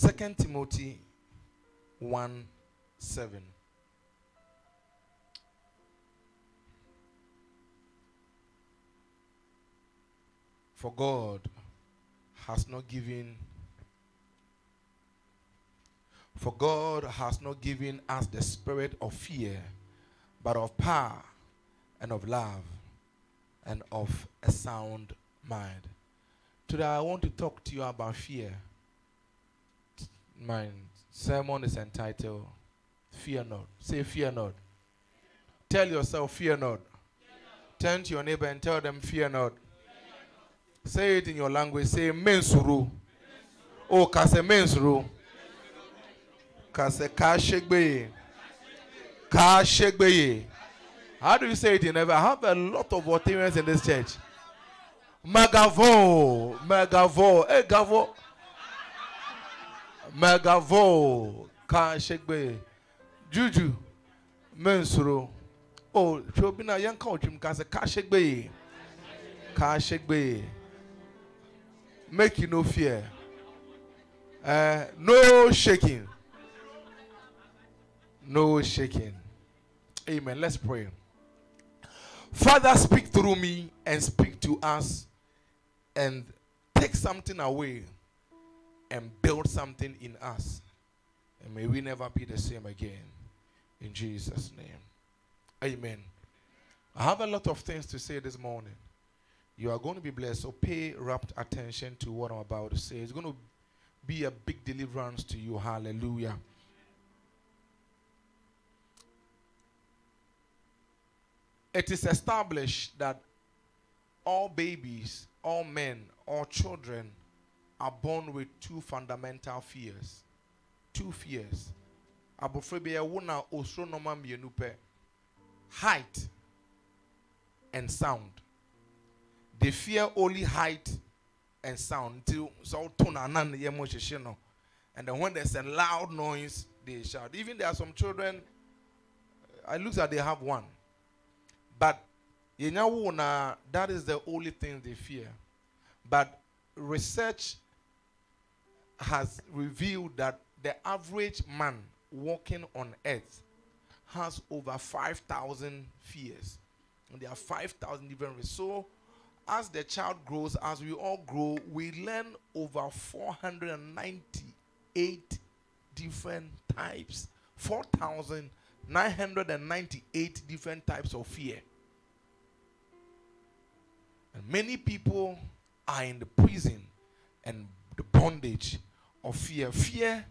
Second Timothy 1 7. For God has not given for God has not given us the spirit of fear, but of power and of love and of a sound mind. Today I want to talk to you about fear. My sermon is entitled Fear Not. Say fear not. Tell yourself fear not. Turn to your neighbor and tell them fear not. Say it in your language. Say mensuru. Oh, kase mensuru. Kase kashegbe. Kashegbe. How do you say it in heaven? I have a lot of Otarians in this church. Magavo. Magavo. Hey, Gavo. Magavo. Kashegbe. Juju. Mensuru. Oh, Chobina Yanka Ochim Kase Kashegbe. Kashegbe. Make you no fear. Uh, no shaking. No shaking. Amen. Let's pray. Father, speak through me and speak to us and take something away and build something in us. And may we never be the same again. In Jesus' name. Amen. I have a lot of things to say this morning. You are going to be blessed, so pay rapt attention to what I'm about to say. It's going to be a big deliverance to you. Hallelujah. It is established that all babies, all men, all children are born with two fundamental fears. Two fears. Abofra bi ɛwo na osoro nɔɔma mmienu pɛ. Height and sound. They fear only height and sound. Until so tone anan yɛ mo hyehyɛ no. And then when there's a loud noise, they shout. Even there are some children. I look at they have one. But that is the only thing they fear. But research has revealed that the average man walking on earth has over 5,000 fears. And there are 5,000 different ways. So, as the child grows, as we all grow, we learn over 498 different types. 4,998 different types of fear. And many people are in the prison and the bondage of fear. Fear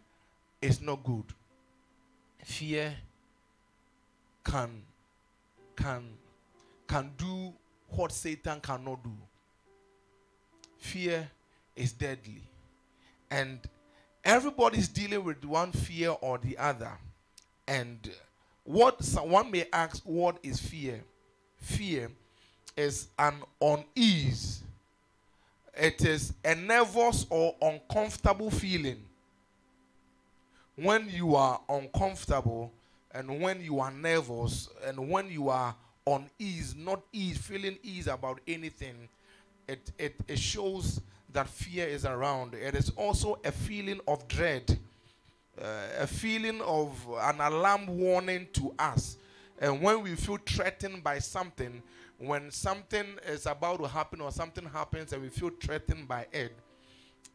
is not good. Fear can can can do what Satan cannot do. Fear is deadly. And everybody's dealing with one fear or the other. And what someone may ask, what is fear? Fear is an unease. It is a nervous or uncomfortable feeling. When you are uncomfortable and when you are nervous and when you are unease, not ease, feeling ease about anything, it, it, it shows that fear is around. It is also a feeling of dread, uh, a feeling of an alarm warning to us. And when we feel threatened by something, when something is about to happen or something happens and we feel threatened by it,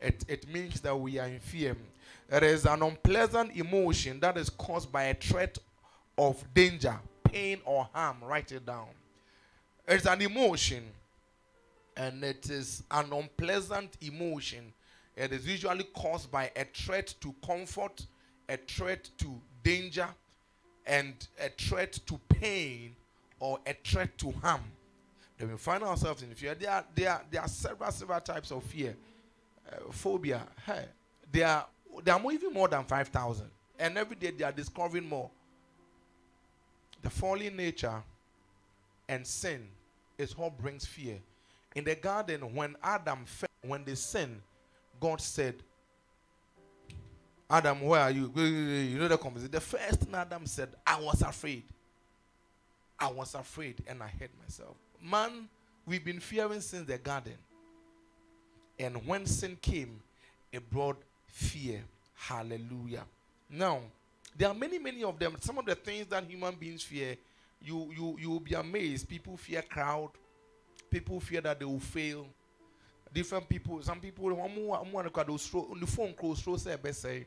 it, it means that we are in fear. There is an unpleasant emotion that is caused by a threat of danger, pain, or harm. Write it down. It's an emotion, and it is an unpleasant emotion. It is usually caused by a threat to comfort, a threat to danger, and a threat to pain or a threat to harm. Then we find ourselves in fear. There are, there are, there are several, several types of fear. Uh, phobia. Hey, there are, there are more, even more than 5,000. And every day they are discovering more. The fallen nature and sin is what brings fear. In the garden, when Adam fell, when they sinned, God said, Adam, where are you? You know the conversation. The first thing Adam said, I was afraid. I was afraid and I hid myself. Man, we've been fearing since the garden. And when sin came, it brought fear. Hallelujah. Now, there are many, many of them. Some of the things that human beings fear, you you you will be amazed. People fear crowd. People fear that they will fail. Different people. Some people on the phone say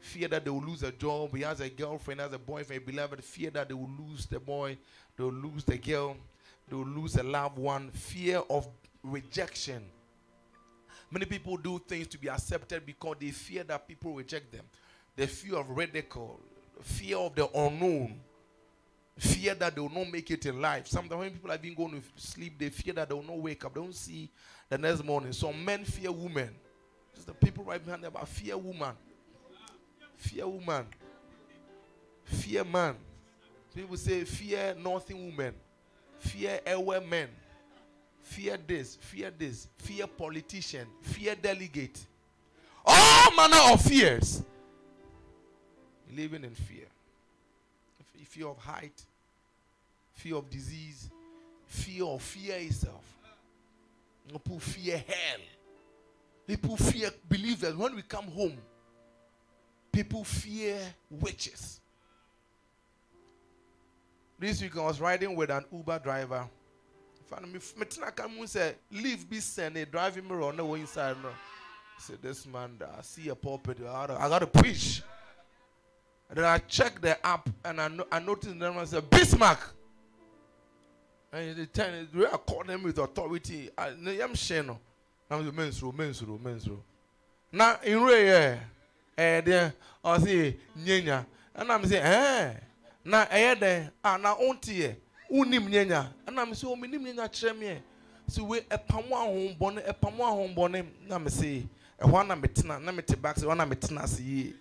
fear that they will lose a job. He has a girlfriend, has a boyfriend, beloved. Fear that they will lose the boy, they will lose the girl, they will lose a loved one. Fear of rejection. Many people do things to be accepted because they fear that people reject them. The fear of ridicule, fear of the unknown, fear that they will not make it in life. Sometimes when people have been going to sleep, they fear that they will not wake up. They don't see the next morning. Some men fear women. Just the people right behind them are fear woman. Fear woman. Fear man. People say fear nothing woman. Fear ewe men. Fear this, fear this, fear politician, fear delegate. All manner of fears. Living in fear. Fear of height, fear of disease, fear of fear itself. People fear hell. People fear, believe that when we come home, people fear witches. This week I was riding with an Uber driver Fan me metena kan mu say leave be send a driving mirror on the way inside no. Say this man I see a pulpit I gotta, I gotta preach. And then I check the app and I, no, I noticed them and said Bismarck. And they tell me I call them with authority. I am sheno. I'm the men's room, men's room, men's room. Now in re eh there I say nyenya. And I'm saying eh na eh there ah na ontie wonim nyanya. Ɛna me sɛ o menim nyanya kyerɛ me ɛ. Sɛ we ɛpamo ahombɔne ɛpamo ahombɔne na me se ɛhɔ na metena na mete back sɛ ɛhɔ na metena ase yie.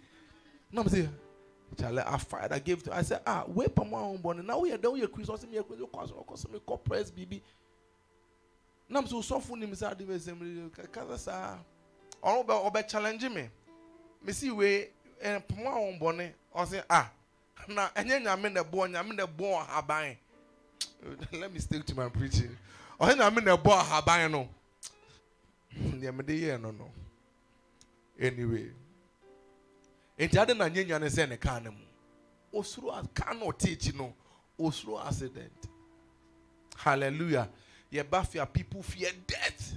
Na me se Charlie, I fired, I gave to I said, ah, we pamo ahombɔne na woyɛ dɛ woyɛ kristo ɔsɛ meyɛ kristo kɔ asɔ ɔkɔ sɛ mekɔ press biribi. Na me sɛ osɔfo nim sɛ ade bɛsɛm kasa saa. Ɔno ɔbɛ ɔbɛ challenge me me si we ɛpamo ahombɔne ɔsɛ ah na ɛnyɛ nyame na ɛbɔ nyame na ɛbɔ ɔhaban let me stick to my preaching. Na mi na ɛbɔ ahaban no. Deɛ mi de yɛ no no. Anyway. Nti adi na nye nyane sɛ ne kaa ne mu. Osuro kaa na ɔte no. Osuro accident. Hallelujah. Yɛba fear people fear death.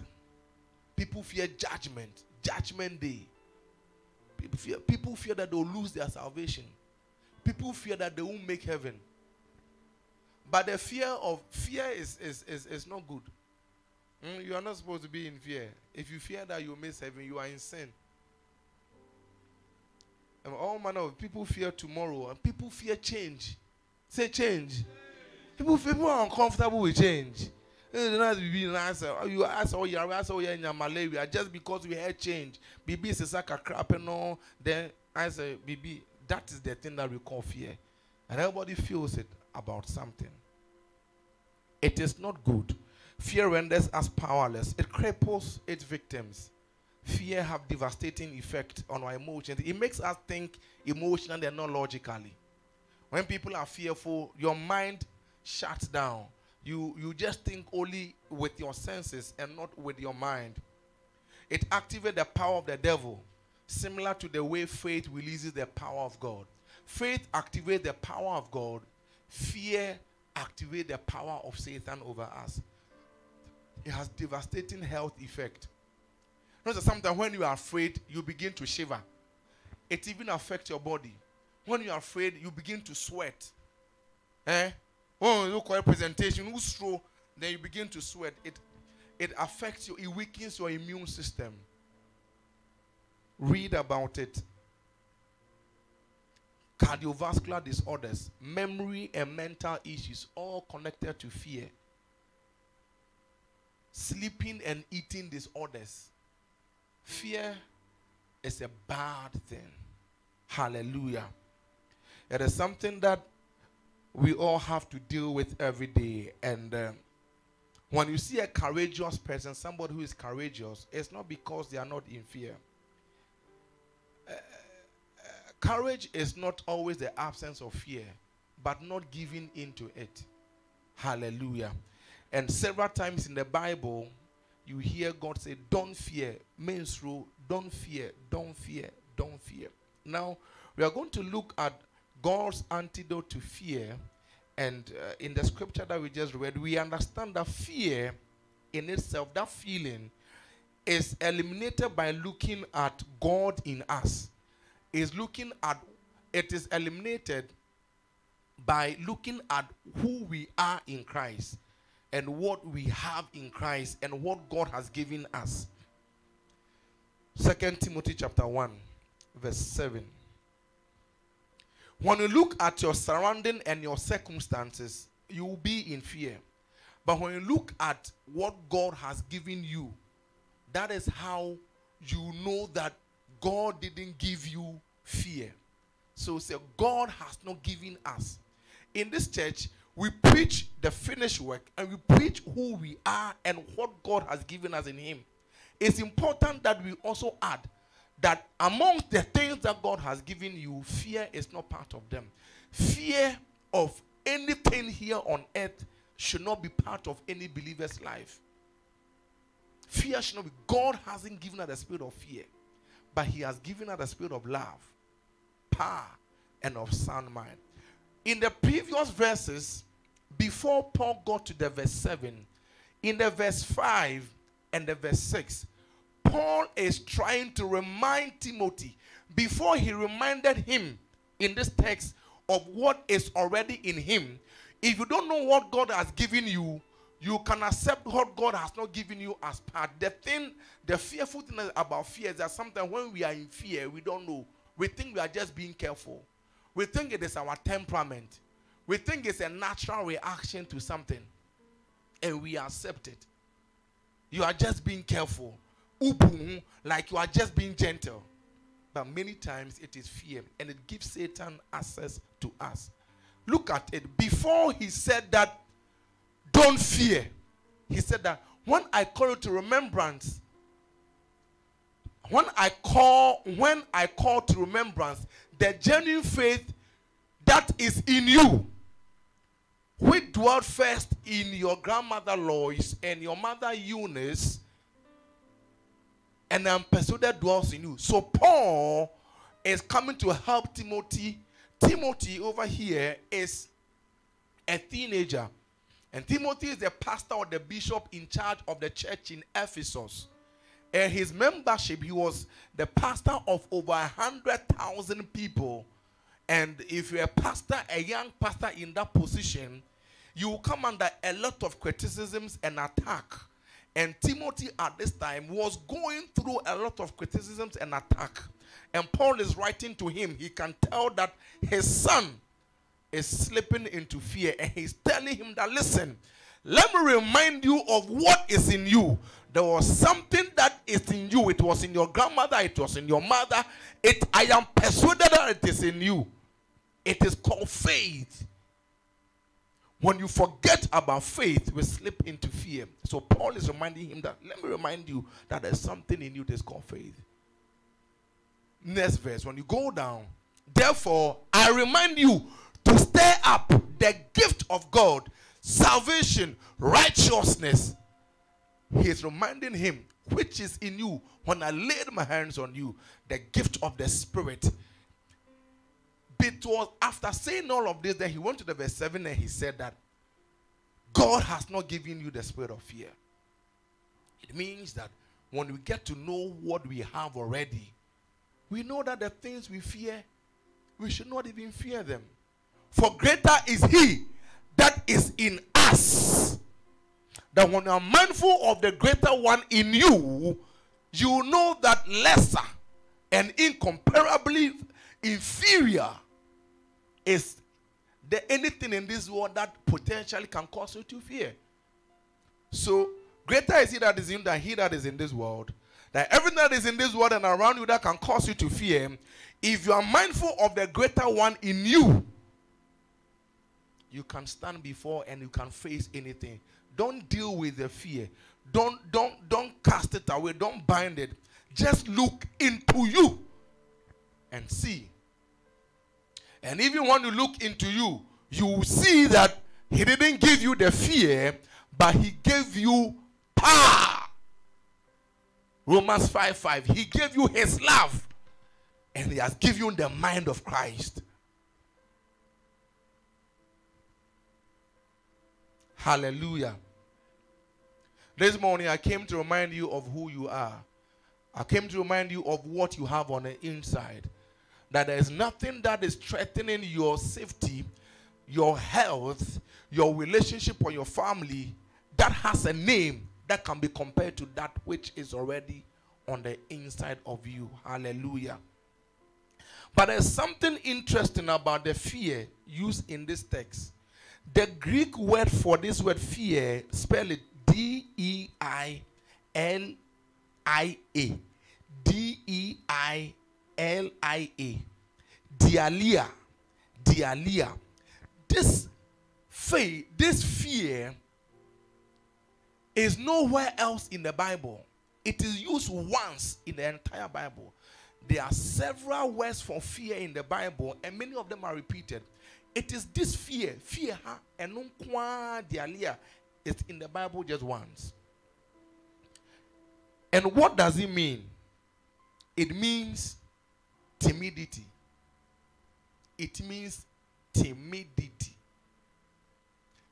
People fear judgment. Judgment day people fear that they will lose their salvation people fear that they won't make heaven. But the fear of fear is, is, is, is not good. Mm, you are not supposed to be in fear. If you fear that you miss heaven, you are in sin. And all manner of people fear tomorrow, and people fear change. Say change. People, people are uncomfortable with change. You ask, oh, you ask, oh, yeah, in oh, malaria just because we had change. Bibi is a crap and all. Then I say, Bibi, that is the thing that we call fear. And everybody feels it about something. It is not good. Fear renders us powerless. It cripples its victims. Fear have devastating effect on our emotions. It makes us think emotionally and not logically. When people are fearful, your mind shuts down. You you just think only with your senses and not with your mind. It activates the power of the devil, similar to the way faith releases the power of God. Faith activates the power of God. Fear activates the power of Satan over us. It has devastating health effect. Know, sometimes when you are afraid, you begin to shiver. It even affects your body. When you are afraid, you begin to sweat. Eh? Oh, you a presentation, who's true, then you begin to sweat. It it affects you, it weakens your immune system. Read about it cardiovascular disorders, memory and mental issues, all connected to fear. Sleeping and eating disorders. Fear is a bad thing. Hallelujah. It is something that we all have to deal with every day. And uh, when you see a courageous person, somebody who is courageous, it's not because they are not in fear. Uh, Courage is not always the absence of fear, but not giving into it. Hallelujah. And several times in the Bible, you hear God say, Don't fear. Through, don't fear, don't fear, Don't fear. Now, we are going to look at God's antidote to fear. And uh, in the scripture that we just read, we understand that fear in itself, that feeling, is eliminated by looking at God in us. Is looking at it is eliminated by looking at who we are in Christ and what we have in Christ and what God has given us. Second Timothy chapter 1 verse 7. When you look at your surrounding and your circumstances, you will be in fear. But when you look at what God has given you, that is how you know that God didn't give you fear. So say God has not given us. In this church, we preach the finished work and we preach who we are and what God has given us in Him. It's important that we also add that among the things that God has given you, fear is not part of them. Fear of anything here on earth should not be part of any believer's life. Fear should not be. God hasn't given us the spirit of fear, but He has given us the spirit of love, power, and of sound mind. In the previous verses, before Paul got to the verse 7, in the verse 5 and the verse 6, Paul is trying to remind Timothy before he reminded him in this text of what is already in him. If you don't know what God has given you, you can accept what God has not given you as part. The thing, the fearful thing about fear is that sometimes when we are in fear, we don't know. We think we are just being careful. We think it is our temperament. We think it's a natural reaction to something. And we accept it. You are just being careful like you are just being gentle. But many times it is fear and it gives Satan access to us. Look at it. Before he said that, don't fear, he said that when I call you to remembrance, when I call, when I call to remembrance the genuine faith that is in you, which dwelt first in your grandmother Lois and your mother Eunice, and I'm persuaded dwells in you. So Paul is coming to help Timothy. Timothy over here is a teenager. And Timothy is the pastor or the bishop in charge of the church in Ephesus. And his membership, he was the pastor of over a hundred thousand people. And if you're a pastor, a young pastor in that position, you will come under a lot of criticisms and attack and Timothy at this time was going through a lot of criticisms and attack. And Paul is writing to him. He can tell that his son is slipping into fear. And he's telling him that, listen, let me remind you of what is in you. There was something that is in you. It was in your grandmother, it was in your mother. It I am persuaded that it is in you. It is called faith. When you forget about faith, we slip into fear. So Paul is reminding him that, let me remind you that there's something in you that's called faith. Next verse, when you go down, therefore, I remind you to stir up the gift of God, salvation, righteousness. He is reminding him, which is in you when I laid my hands on you, the gift of the Spirit it was after saying all of this that he went to the verse 7 and he said that God has not given you the spirit of fear. It means that when we get to know what we have already, we know that the things we fear, we should not even fear them. For greater is he that is in us. That when you are mindful of the greater one in you, you know that lesser and incomparably inferior is there anything in this world that potentially can cause you to fear? So, greater is he that is in than he that is in this world. That everything that is in this world and around you that can cause you to fear, if you are mindful of the greater one in you, you can stand before and you can face anything. Don't deal with the fear. Don't don't don't cast it away. Don't bind it. Just look into you and see and even when you look into you, you will see that he didn't give you the fear, but he gave you power. Romans 5 5. He gave you his love. And he has given you the mind of Christ. Hallelujah. This morning I came to remind you of who you are. I came to remind you of what you have on the inside. That there is nothing that is threatening your safety, your health, your relationship, or your family that has a name that can be compared to that which is already on the inside of you. Hallelujah. But there's something interesting about the fear used in this text. The Greek word for this word fear, spell it D E I L I A. D E I L I A. Dialia. Dialia. This faith, this fear is nowhere else in the Bible. It is used once in the entire Bible. There are several words for fear in the Bible, and many of them are repeated. It is this fear, fear, and dialia, is in the Bible just once. And what does it mean? It means timidity. It means timidity.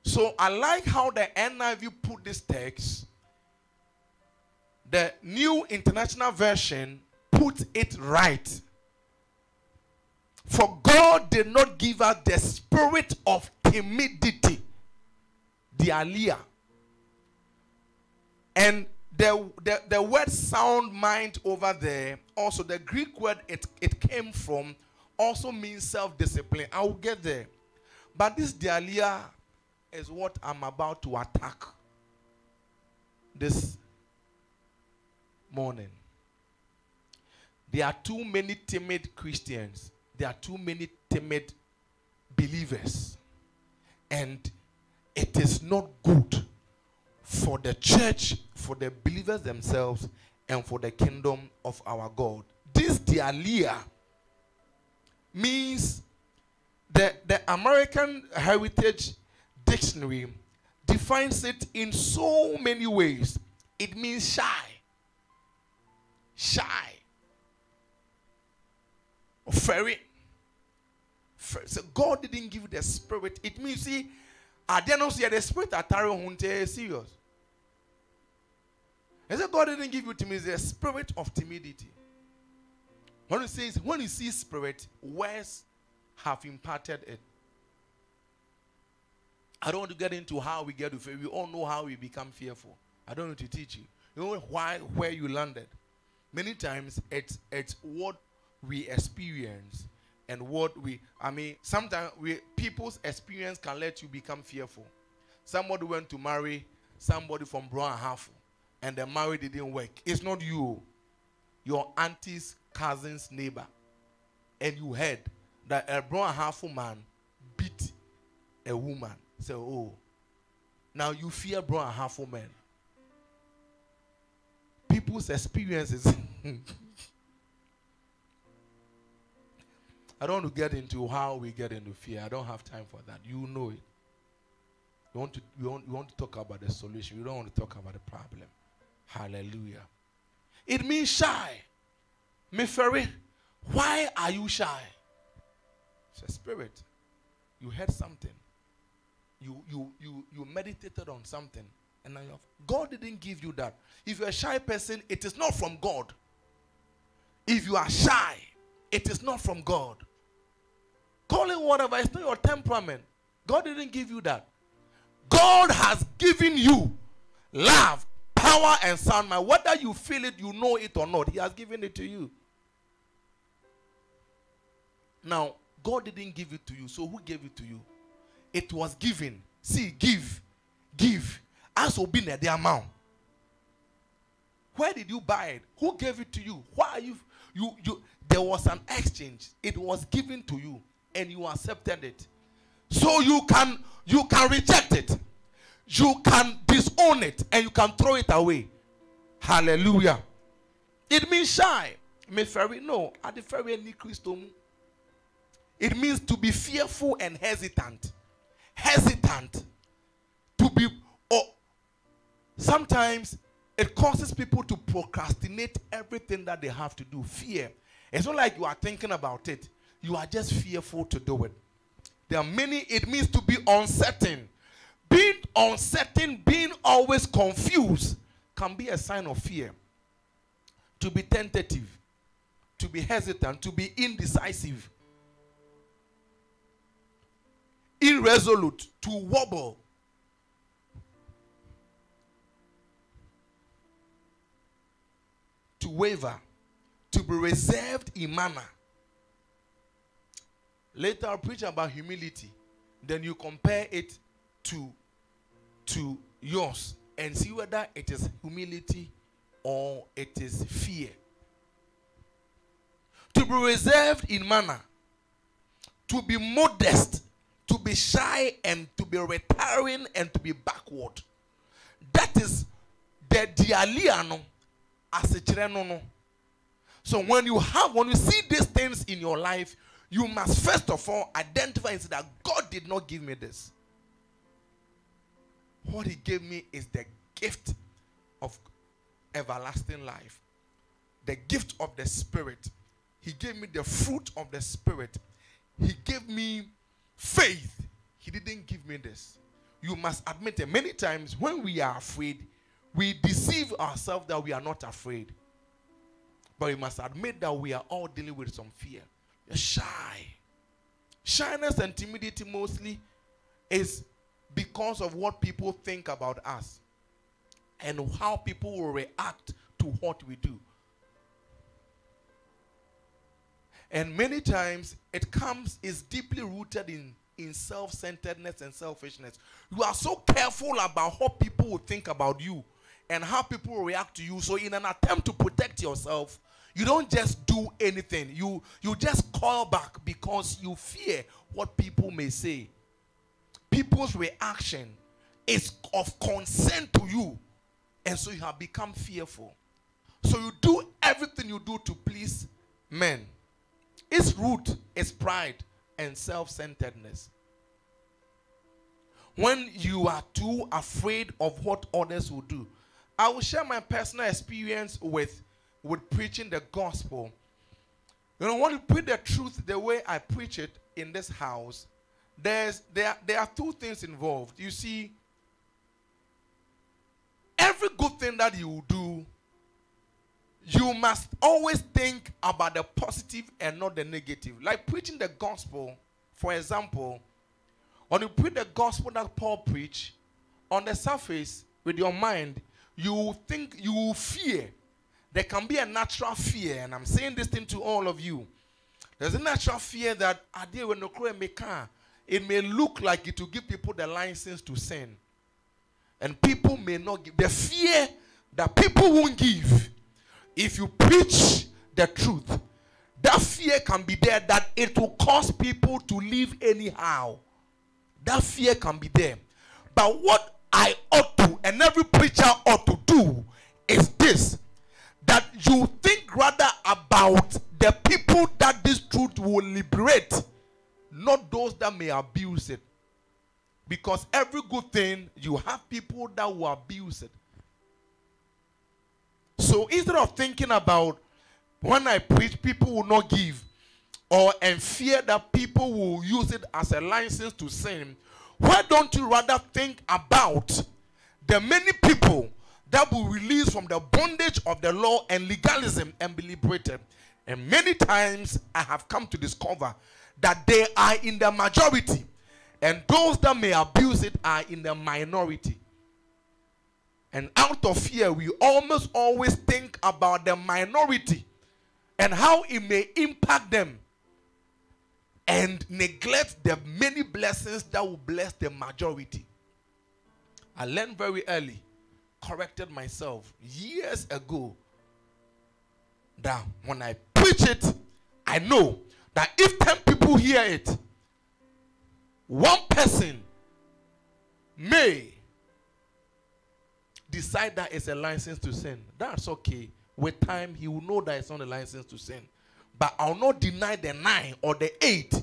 So I like how the NIV put this text. The New International Version put it right. For God did not give us the spirit of timidity, the aliyah. And the, the, the word sound mind over there, also the Greek word it, it came from, also means self discipline. I will get there. But this dialia is what I'm about to attack this morning. There are too many timid Christians. There are too many timid believers. And it is not good for the church, for the believers themselves, and for the kingdom of our God. This dialia means the, the American Heritage Dictionary defines it in so many ways. It means shy. Shy. Fairy. So God didn't give the spirit. It means, see, I didn't see the spirit at Hunte serious. I said, God didn't give you to me the spirit of timidity. When he says, when you see spirit, words have imparted it. I don't want to get into how we get to fear. We all know how we become fearful. I don't want to teach you. You know why where you landed. Many times it's it's what we experience and what we I mean sometimes we people's experience can let you become fearful. Somebody went to marry somebody from Brown Half and the marriage didn't work. It's not you, your auntie's cousin's neighbor. And you heard that a Brown Half man beat a woman. So, oh, now you fear Brown Half men. People's experiences. I don't want to get into how we get into fear. I don't have time for that. You know it. You want to, you want, you want to talk about the solution. You don't want to talk about the problem. Hallelujah. It means shy. Meferi, why are you shy? It's a spirit. You heard something. You you you you meditated on something. And now you have, God didn't give you that. If you're a shy person, it is not from God. If you are shy, it is not from God. Call it whatever, it's not your temperament. God didn't give you that. God has given you love, power, and sound mind. Whether you feel it, you know it or not, He has given it to you. Now, God didn't give it to you, so who gave it to you? It was given. See, give, give. As obin at the amount. Where did you buy it? Who gave it to you? Why you you you there was an exchange. It was given to you and you accepted it. So you can you can reject it. You can disown it and you can throw it away. Hallelujah. It means shy. Me ferry no, at the ferry any Christum. It means to be fearful and hesitant. Hesitant. To be or sometimes it causes people to procrastinate everything that they have to do. Fear. It's not like you are thinking about it, you are just fearful to do it. There are many, it means to be uncertain. Being uncertain, being always confused, can be a sign of fear. To be tentative, to be hesitant, to be indecisive, irresolute, to wobble. To waver, to be reserved in manner. Later, I'll preach about humility. Then you compare it to, to yours and see whether it is humility or it is fear. To be reserved in manner, to be modest, to be shy, and to be retiring and to be backward. That is the dialiano as a no. So when you have, when you see these things in your life, you must first of all identify and say that God did not give me this. What He gave me is the gift of everlasting life, the gift of the Spirit. He gave me the fruit of the Spirit. He gave me faith. He didn't give me this. You must admit that Many times when we are afraid, we deceive ourselves that we are not afraid. But we must admit that we are all dealing with some fear. You're shy. Shyness and timidity mostly is because of what people think about us and how people will react to what we do. And many times it comes, is deeply rooted in, in self centeredness and selfishness. You are so careful about what people will think about you and how people will react to you. So, in an attempt to protect yourself, you don't just do anything. You you just call back because you fear what people may say. People's reaction is of concern to you. And so you have become fearful. So you do everything you do to please men. Its root is pride and self-centeredness. When you are too afraid of what others will do. I will share my personal experience with with preaching the gospel. You know, when you preach the truth the way I preach it in this house, there's there, there are two things involved. You see, every good thing that you do, you must always think about the positive and not the negative. Like preaching the gospel, for example, when you preach the gospel that Paul preached, on the surface, with your mind, you think you fear there can be a natural fear, and I'm saying this thing to all of you. There's a natural fear that it may look like it will give people the license to sin. And people may not give the fear that people won't give if you preach the truth. That fear can be there that it will cause people to live anyhow. That fear can be there. But what I ought to, and every preacher ought to do, is this that you think rather about the people that this truth will liberate, not those that may abuse it. Because every good thing, you have people that will abuse it. So instead of thinking about when I preach, people will not give, or and fear that people will use it as a license to sin, why don't you rather think about the many people that will release from the bondage of the law and legalism and be liberated. And many times I have come to discover that they are in the majority, and those that may abuse it are in the minority. And out of fear, we almost always think about the minority and how it may impact them and neglect the many blessings that will bless the majority. I learned very early corrected myself years ago that when I preach it, I know that if 10 people hear it, one person may decide that it's a license to sin. That's okay. With time, he will know that it's not a license to sin. But I'll not deny the nine or the eight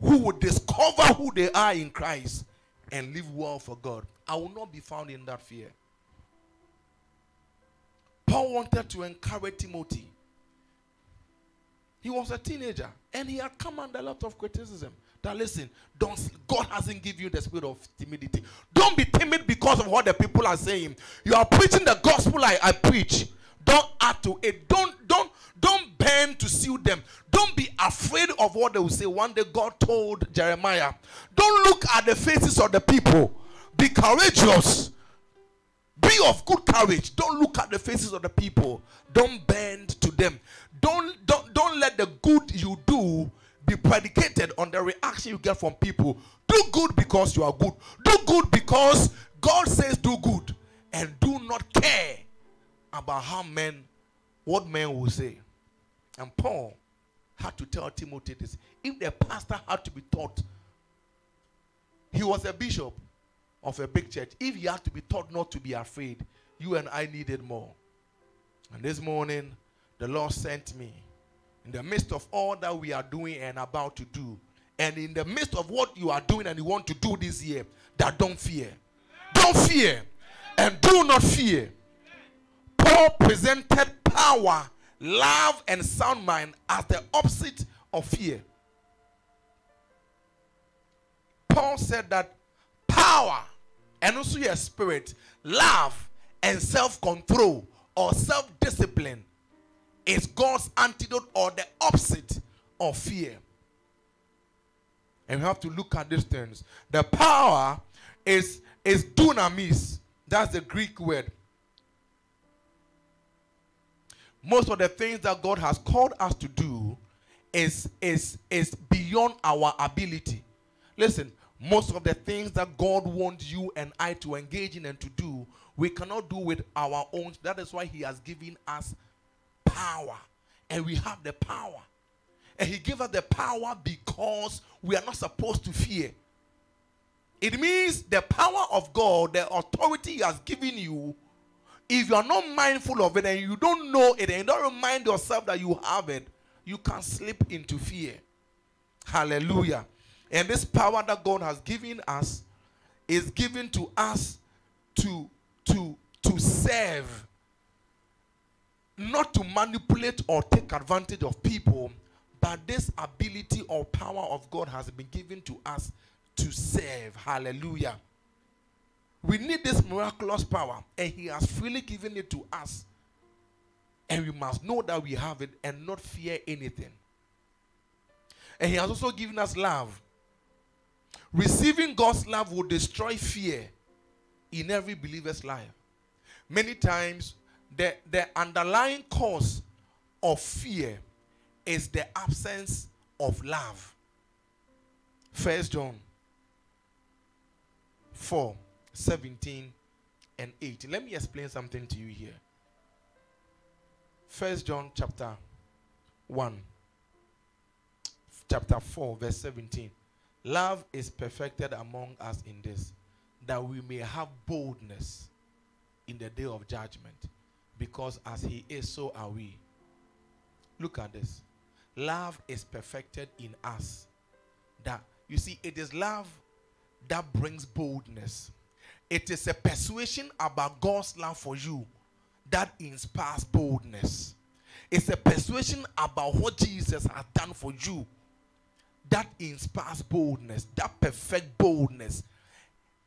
who will discover who they are in Christ and live well for God. I will not be found in that fear. Paul wanted to encourage Timothy He was a teenager and he had come under a lot of criticism. That listen, don't God hasn't given you the spirit of timidity. Don't be timid because of what the people are saying. You are preaching the gospel I, I preach. Don't add to it. Don't don't don't bend to suit them. Don't be afraid of what they will say. One day God told Jeremiah, Don't look at the faces of the people. Be courageous. Be of good courage. Don't look at the faces of the people. Don't bend to them. Don't don't don't let the good you do be predicated on the reaction you get from people. Do good because you are good. Do good because God says do good. And do not care about how men, what men will say. And Paul had to tell Timothy this. If the pastor had to be taught, he was a bishop of a big church. If he had to be taught not to be afraid, you and I needed more. And this morning, the Lord sent me in the midst of all that we are doing and about to do, and in the midst of what you are doing and you want to do this year, that don't fear. Don't fear. And do not fear. Paul presented power, love, and sound mind as the opposite of fear. Paul said that power and also your spirit, love, and self control or self discipline is God's antidote or the opposite of fear. And we have to look at these things. The power is, is dunamis. That's the Greek word. Most of the things that God has called us to do is, is, is beyond our ability. Listen, most of the things that God wants you and I to engage in and to do, we cannot do with our own. That is why He has given us power. And we have the power. And he gave us the power because we are not supposed to fear. It means the power of God, the authority he has given you, if you are not mindful of it and you don't know it and you don't remind yourself that you have it, you can slip into fear. Hallelujah. And this power that God has given us is given to us to to to serve not to manipulate or take advantage of people, but this ability or power of God has been given to us to serve. Hallelujah. We need this miraculous power, and He has freely given it to us. And we must know that we have it and not fear anything. And He has also given us love. Receiving God's love will destroy fear in every believer's life. Many times the, the underlying cause of fear is the absence of love. First John 4 17 and 18. Let me explain something to you here. First John chapter 1, chapter 4, verse 17. Love is perfected among us in this, that we may have boldness in the day of judgment because as he is, so are we. Look at this. Love is perfected in us. That you see, it is love that brings boldness. It is a persuasion about God's love for you that inspires boldness. It's a persuasion about what Jesus has done for you that inspires boldness, that perfect boldness.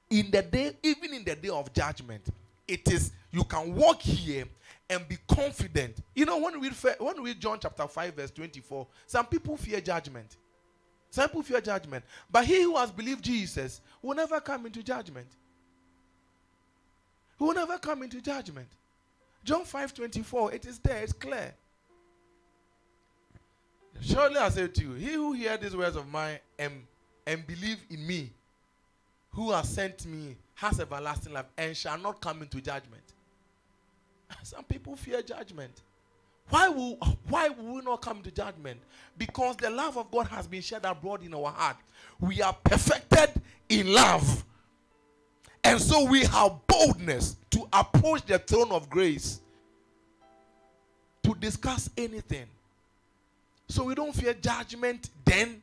In the day, even in the day of judgment, it is you can walk here and be confident. You know, when we read, when we read John chapter 5, verse 24, some people fear judgment. Some people fear judgment. But he who has believed Jesus will never come into judgment. He will never come into judgment. John 5 24, it is there, it's clear. Surely I say to you, he who hear these words of mine and, and believe in me, who has sent me, has everlasting life and shall not come into judgment Some people fear judgment. Why will, why will we not come to judgment? Because the love of God has been shed abroad in our heart. We are perfected in love. And so we have boldness to approach the throne of grace to discuss anything. So we don't fear judgment then.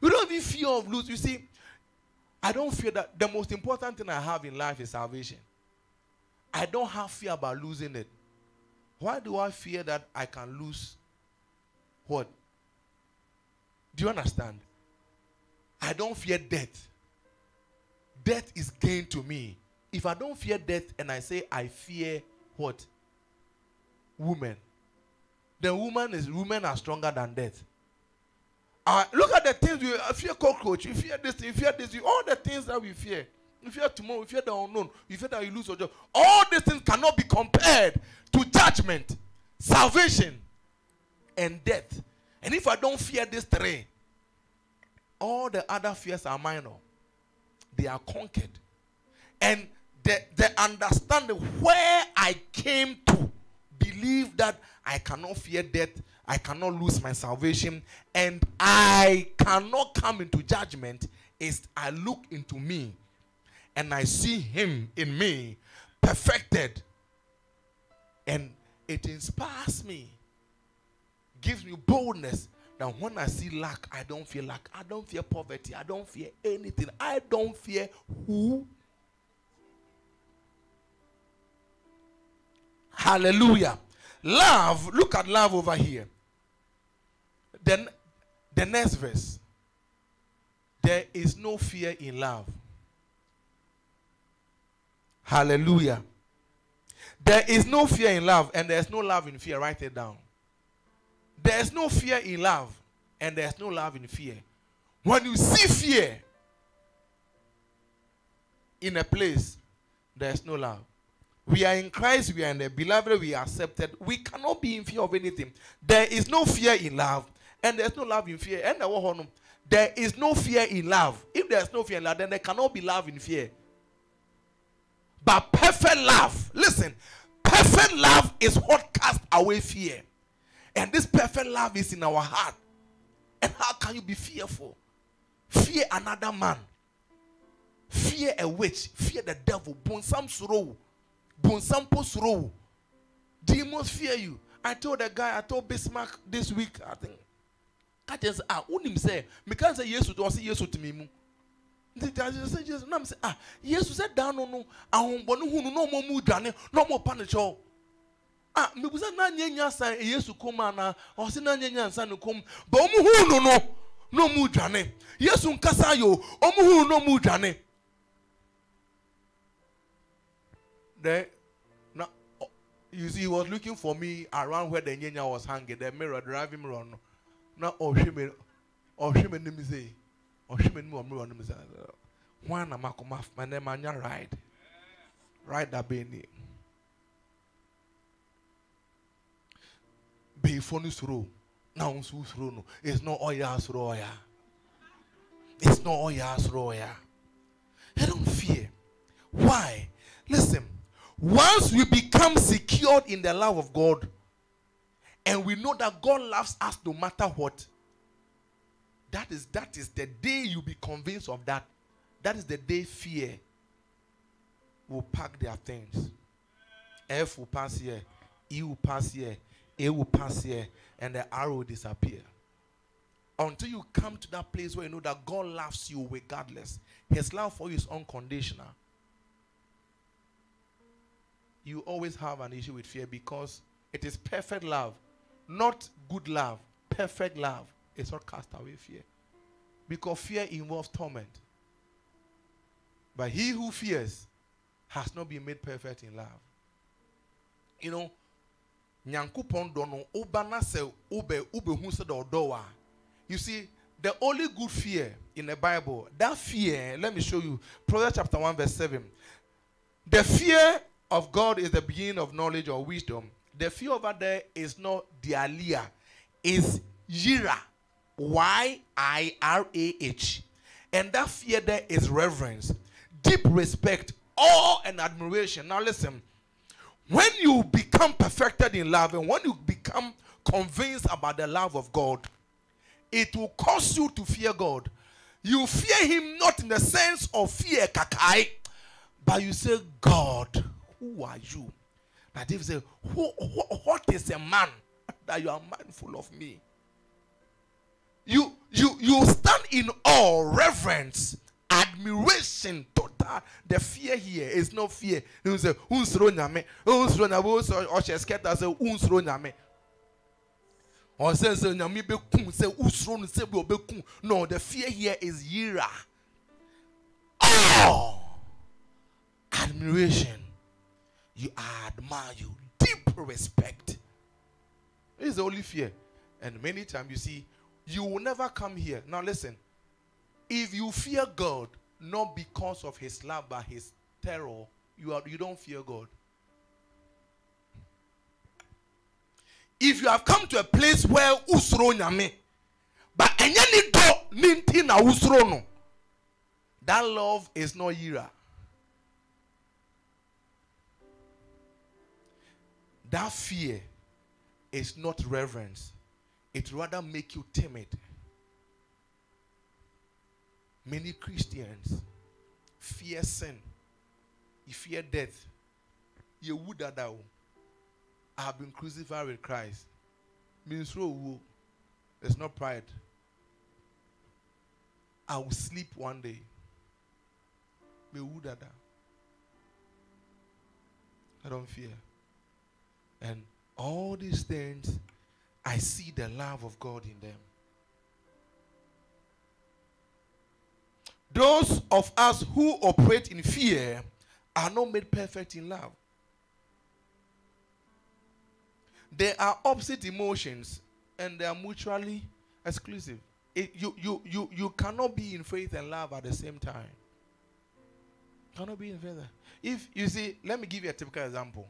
We don't even fear of lose. You see, I don't fear that the most important thing I have in life is salvation. I don't have fear about losing it. Why do I fear that I can lose what? Do you understand? I don't fear death. Death is gain to me. If I don't fear death and I say I fear what? Woman. The woman is women are stronger than death. Uh, look at the things we fear cockroach, you fear this, you fear this, you, all the things that we fear. You fear tomorrow, you fear the unknown, you fear that you lose your job. All these things cannot be compared to judgment, salvation, and death. And if I don't fear these three, all the other fears are minor. They are conquered. And the, the understanding where I came to believe that I cannot fear death, I cannot lose my salvation, and I cannot come into judgment is I look into me and I see him in me perfected. And it inspires me, gives me boldness that when I see lack, I don't feel lack. I don't fear poverty. I don't fear anything. I don't fear who? Hallelujah. Love, look at love over here. Then the next verse. There is no fear in love. Hallelujah. There is no fear in love, and there's no love in fear. Write it down. There's no fear in love, and there's no love in fear. When you see fear in a place, there's no love. We are in Christ, we are in the beloved, we are accepted. We cannot be in fear of anything. There is no fear in love, and there's no love in fear. And there is no fear in love. If there's no fear in love, then there cannot be love in fear. But perfect love, listen, perfect love is what casts away fear. And this perfect love is in our heart. And how can you be fearful? Fear another man. Fear a witch. Fear the devil. Bonsam suro. Bonsam posuro. Demons fear you. I told the guy, I told Bismarck this week, I think. Just ah, unim say, me can say yes to yes to me. Nti Jesus nam say ah, yes sɛ dan no no ahombɔne hu no na ɔmo mu dwane na ɔmo pa ne kyɛw. Ah, mebusa na nye nyansa Yesu kom ana ɔsi na nye nyansa ne kom ba ɔmo hu no no na ɔmo dwane. Yesu nkasa yo ɔmo hu na ɔmo dwane. Then na you see he was looking for me around where the nyenya was hanging the mirror driving mirror no na ɔhwɛ me ɔhwɛ me nim sɛ ɔhwɛ me nim wɔ mirror nim sɛ hwan na ma kɔma ma ne ma nya ride. Ride da bɛn ni bɛyifo no soro na wɔn nso soro no it's not ɔyɛ asoro ɔya it's not ɔyɛ asoro ɔya I don't fear. Why? Listen. Once we become secured in the love of God and we know that God loves us no matter what that is that is the day you be convinced of that. That is the day fear will pack their things. F will pass here E will pass here A will pass here and the arrow will disappear. Until you come to that place where you know that God loves you regardless his love for you is unconditional. You always have an issue with fear because it is perfect love, not good love. Perfect love is what cast away fear. Because fear involves torment. But he who fears has not been made perfect in love. You know, nyankopɔn dɔ no woba na sɛ wobɛ wobɛhu sɛ you see the only good fear in the bible that fear let me show you proverbs chapter 1 verse 7 the fear of God is the beginning of knowledge or wisdom. The fear over there is not deilia, is yirah. Y I R A H. And that fear there is reverence, deep respect, awe, and admiration. Now, listen. When you become perfected in love and when you become convinced about the love of God, it will cause you to fear God. You fear Him not in the sense of fear, kakai, but you say, God, who are you? Now David said, who, who, what is a man that you are mindful of me? You you you stand in awe, reverence, admiration, total. The fear here is no fear. You say, unsro nyame, unsro nyame, she scared say unsro nyame. Or says nyame bekum say usro no say bi obekum. No, the fear here is yirah. Oh, admiration. You admire you, deep respect. Is the only fear. And many times you see, you will never come here. Now listen, if you fear God not because of his love but his terror, you are you don't fear God. If you have come to a place where usro nyame, but enye ni do ni nti na usro no, that love is not yirah. That fear is not reverence. It rather make you timid. Many Christians fear sin. You fear death. You would that I have been crucified with Christ. Means? It's not pride. I will sleep one day. Me would I don't fear. And all these things, I see the love of God in them. Those of us who operate in fear are not made perfect in love. They are opposite emotions and they are mutually exclusive. It, you, you, you, you cannot be in faith and love at the same time. Cannot be in faith. If you see, let me give you a typical example.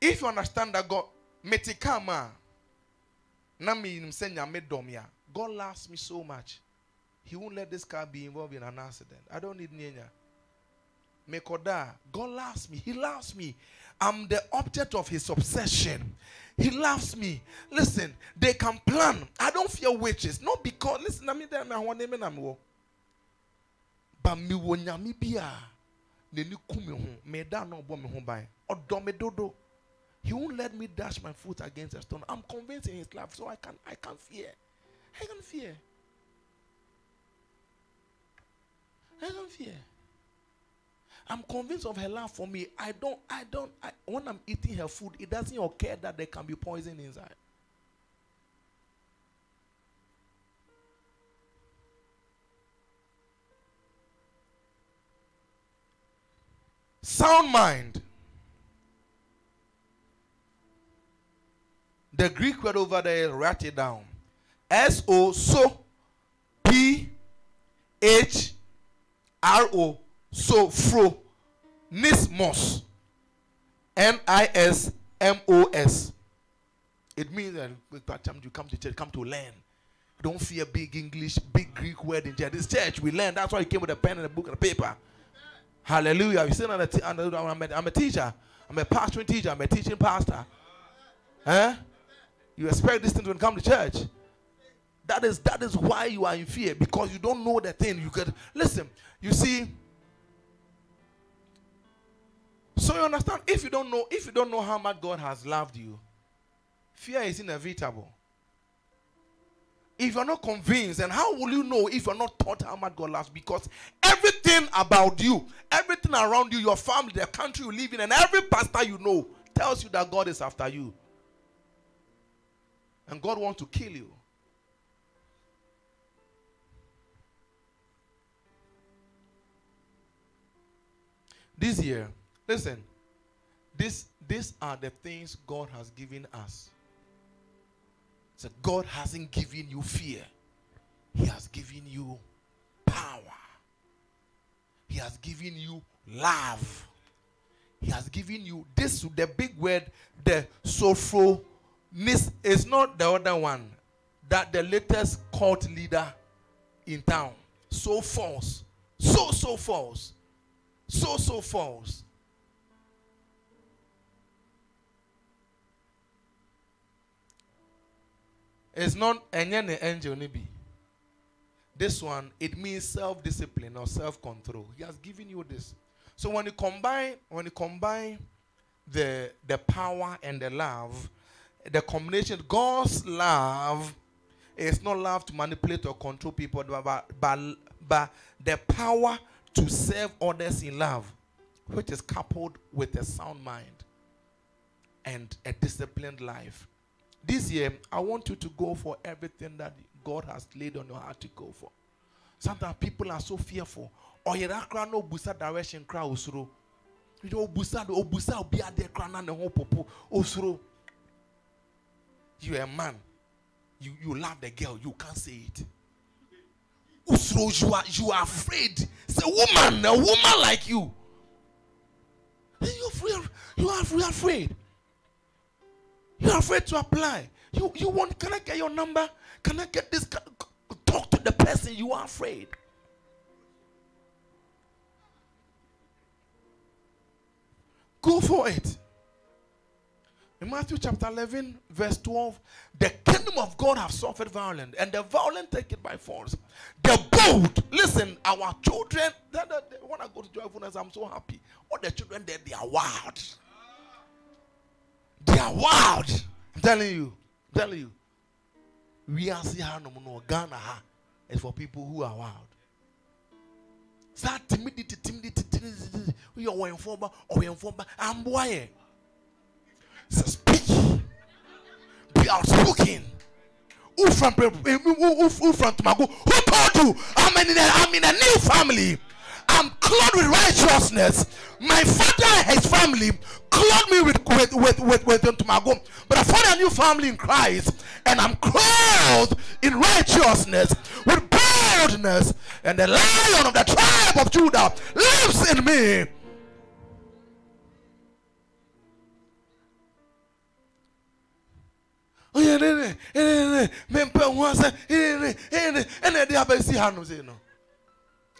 If you understand that God, metikama, me me. God loves me so much. He won't let this car be involved in an accident. I don't need Nyenya. Mekoda. God loves me. He loves me. I'm the object of his obsession. He loves me. Listen, they can plan. I don't fear witches. Not because listen, I mean I want them in But me wo nyame bia ne ni kumi ho me da no bo me ho ban. Odo me dodo. He won't let me dash my foot against a stone. I'm convinced in his love, so I can I can fear. I can fear. I don't fear. I'm convinced of her love for me. I don't, I don't, I, when I'm eating her food, it doesn't occur that there can be poison inside. Sound mind. The Greek word over there, write it down. S O so P H R O so fro nismos N I S M O S. It means that by time you come to church, come to learn. Don't fear big English, big Greek word in church. This church we learn. That's why he came with a pen and a book and a paper. Hallelujah. You a, I'm a teacher. I'm a pastoring teacher. I'm a teaching pastor. Huh? You expect this thing to come to church. That is that is why you are in fear because you don't know the thing. You could listen. You see. So you understand? If you don't know, if you don't know how much God has loved you, fear is inevitable. If you're not convinced, and how will you know if you're not taught how much God loves? Because everything about you, everything around you, your family, the country you live in, and every pastor you know tells you that God is after you. And God wants to kill you. This year, listen, this, these are the things God has given us. So God hasn't given you fear, He has given you power, He has given you love. He has given you this the big word, the sophro Miss is not the other one that the latest cult leader in town. So false. So, so false. So, so false. It's not any angel maybe. This one, it means self-discipline or self-control. He has given you this. So when you combine, when you combine the the power and the love, the combination God's love is not love to manipulate or control people, but, but, but the power to serve others in love, which is coupled with a sound mind and a disciplined life. This year, I want you to go for everything that God has laid on your heart to go for. Sometimes people are so fearful. Or you don't no busa direction crowd osuro. You busa do busa obi ade kra na ne ho popo osuro. You are a man. You you love the girl, you can't say it. Usro, you are you are afraid. It's a woman, a woman like you. You're afraid. You are afraid. You're afraid to apply. You you want? Can I get your number? Can I get this? Talk to the person. You are afraid. Go for it. In Matthew chapter 11, verse 12, the kingdom of God have suffered violence, and the violent take it by force. The bold, listen, our children, they, they, they, when I go to joyfulness, I'm so happy. All the children there, they are wild. They are wild. I'm telling you. I'm telling you. We are Ghana ha is for people who are wild. That timidity, timidity, timidity. We are informed or informed. I'm boy. Speak. Be outspoken. Who from eh, who, who Tomago? Who told you I'm in a, I'm in a new family? I'm clothed with righteousness. My father and his family clothed me with with with with, with Tomago. But I found a new family in Christ, and I'm clothed in righteousness with boldness. And the lion of the tribe of Judah lives in me.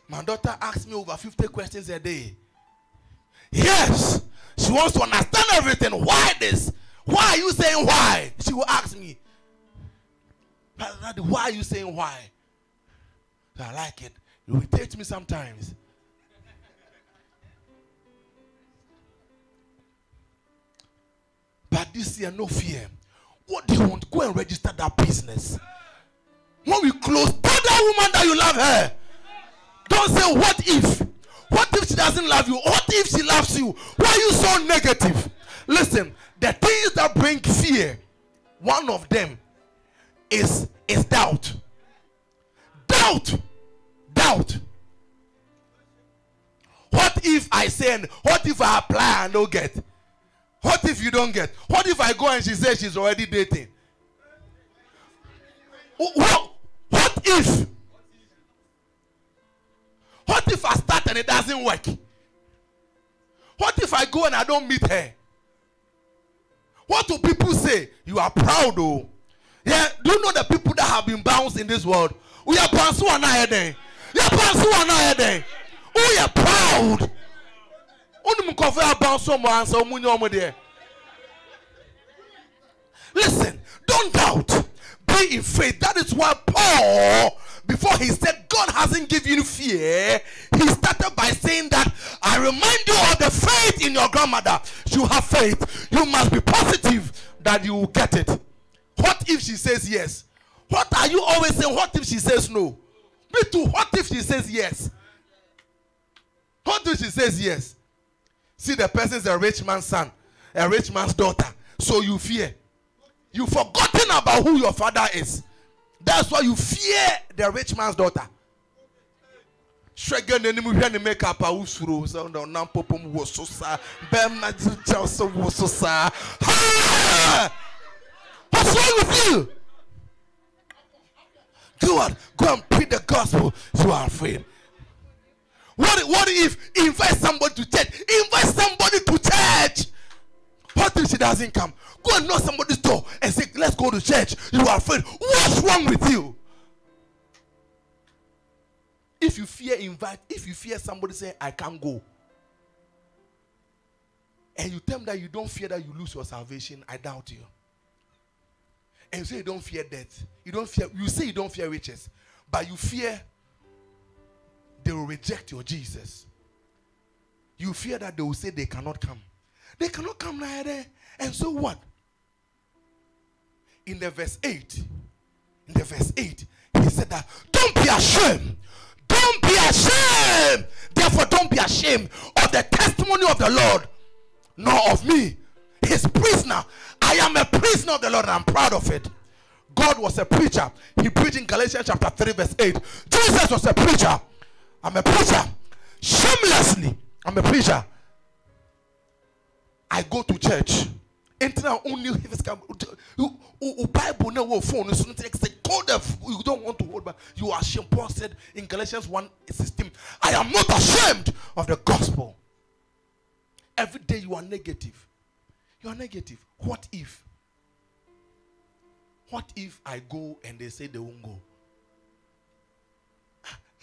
My daughter asks me over 50 questions a day yes she wants to understand everything why this why are you saying why she will ask me why are you saying why i like it it irritates me sometimes but this year no fear what do you want? Go and register that business. When we close, tell that woman that you love her. Don't say, What if? What if she doesn't love you? What if she loves you? Why are you so negative? Listen, the things that bring fear, one of them is, is doubt. Doubt. Doubt. What if I send? What if I apply and don't get? What if you don't get? What if I go and she says she's already dating? What, what if? What if I start and it doesn't work? What if I go and I don't meet her? What do people say? You are proud, oh. Yeah, do you know the people that have been bounced in this world? We are bounced one eye We are bounced one eye We are proud ansa listen don't doubt. Be in faith. That is why paul before he said god hasn't given you fear he started by saying that i remind you of the faith in your grandmother. You have faith. You must be positive that you will get it. What if she says yes? What are you always saying? What if she says no? Me too. What if she says yes? What if she says yes See, the person is a rich man's son, a rich man's daughter. So you fear. You've forgotten about who your father is. That's why you fear the rich man's daughter. Shregan and hwɛ makeup a wosuro sɛ ɔnam nam popom wɔ so saa bɛm na sɛ wɔ so saa what's wrong with you go on go and preach the gospel you are afraid what, what if invite somebody to church? Invite somebody to church. What if she doesn't come? Go and knock somebody's door and say, Let's go to church. You are afraid. What's wrong with you? If you fear invite, if you fear somebody saying, I can't go, and you tell them that you don't fear that you lose your salvation, I doubt you. And you say you don't fear death. You don't fear, you say you don't fear riches, but you fear they will reject your Jesus. You fear that they will say they cannot come. They cannot come that. And so what? In the verse 8, in the verse 8, he said that don't be ashamed. Don't be ashamed. Therefore, don't be ashamed of the testimony of the Lord, nor of me. his prisoner. I am a prisoner of the Lord and I'm proud of it. God was a preacher. He preached in Galatians chapter 3, verse 8. Jesus was a preacher. I'm a preacher. Shamelessly, I'm a preacher. I go to church. Enter now only if it's. Bible no phone. You don't want to hold back. You are ashamed. Paul said in Galatians 1 16, I am not ashamed of the gospel. Every day you are negative. You are negative. What if? What if I go and they say they won't go?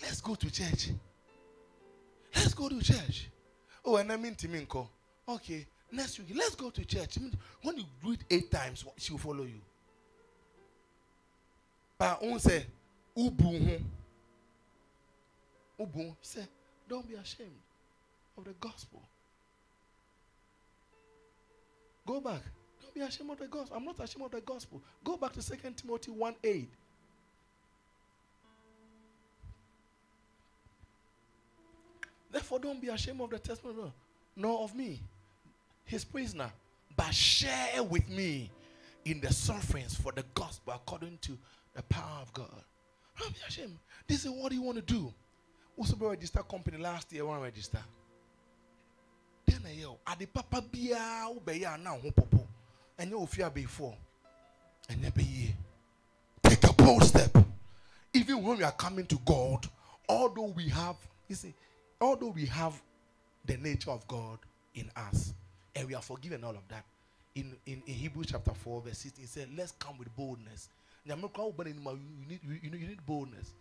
Let's go to church. Let's go to church. Oh, and I mean me, okay, next week, let's go to church. When you do it eight times, she will follow you. But I say, Ubu, Ubu, say, don't be ashamed of the gospel. Go back. Don't be ashamed of the gospel. I'm not ashamed of the gospel. Go back to 2 Timothy 1 8. Therefore, don't be ashamed of the testimony, nor of me, his prisoner, but share with me in the sufferings for the gospel according to the power of God. Don't be ashamed. This is what you want to do. Also, register company last year, one register. Then I yell, Adi papa bia ubeya ho popo. And you fear before. And never ye. Take a bold step. Even when we are coming to God, although we have, you see, although we have the nature of God in us, and we are forgiven all of that. In, in, in Hebrews chapter 4, verse 16, it said, Let's come with boldness. You need, you, need boldness.